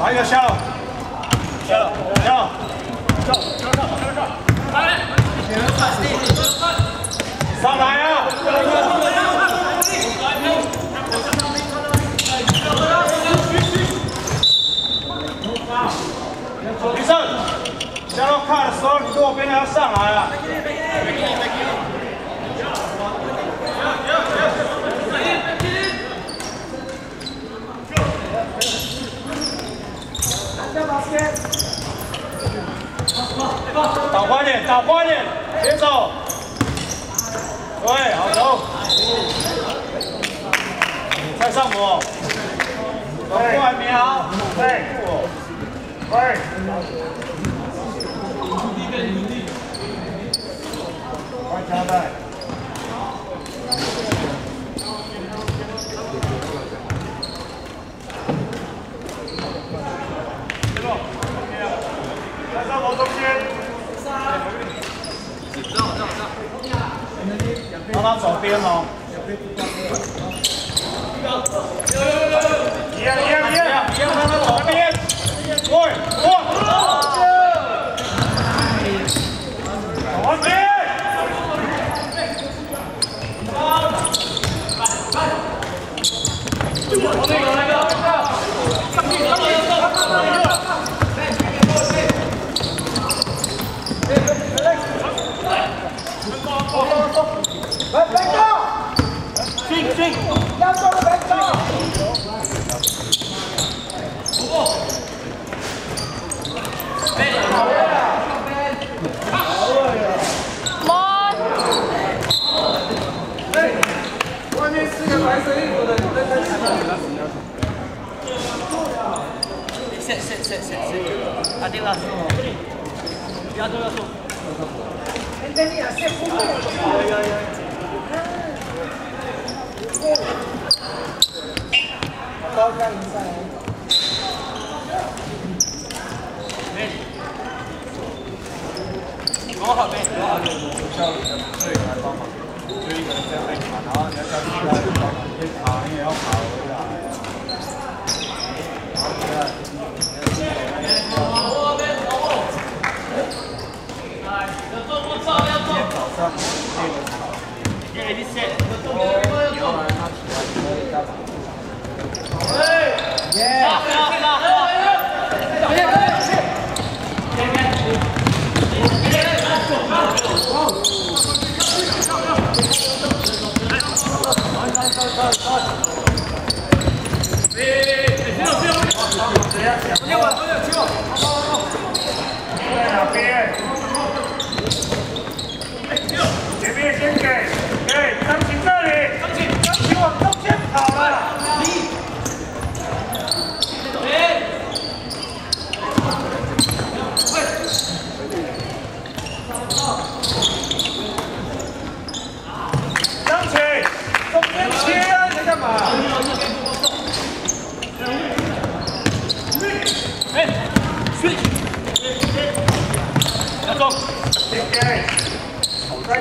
来一个下了，下了，下了，上，上，上，上，来，上来啊！李胜，下到看的时候，你跟我边要上来啊！打快点，打快点，别走。对，好走。再上步。走过来，瞄。对。对。快加带。让他走边哦。一样一样一样，一样让他走边。过过。走边别动！进进，要动的别动！哦，别动！好呀，好呀，妈！哎，外面四个白色衣服的，你在干什么？谢谢谢谢谢谢，阿丁老师，不要动要动。Entendía, se fumó. 高山比赛。我好呗，我好呗。叫队员来帮忙，就一个人在背卡，然后你要叫其他人帮忙，你卡你也要卡回来。好，现在。我边走。Yeah,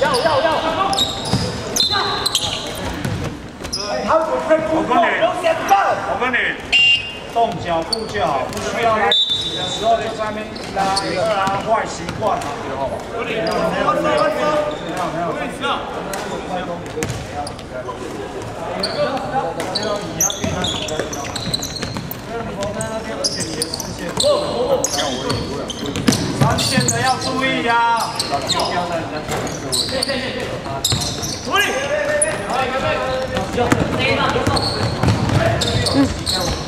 要，要，要，我跟你，我跟你，动脚步就好，不需要。有时候就在那边拉一个拉坏习惯嘛，对吧？没有没有没有没有没有没有。快攻不会怎么样，对。只有你要对他比较知道吗？因为你在那边，而且你的视线，这样我现在要注意呀，注意。嗯。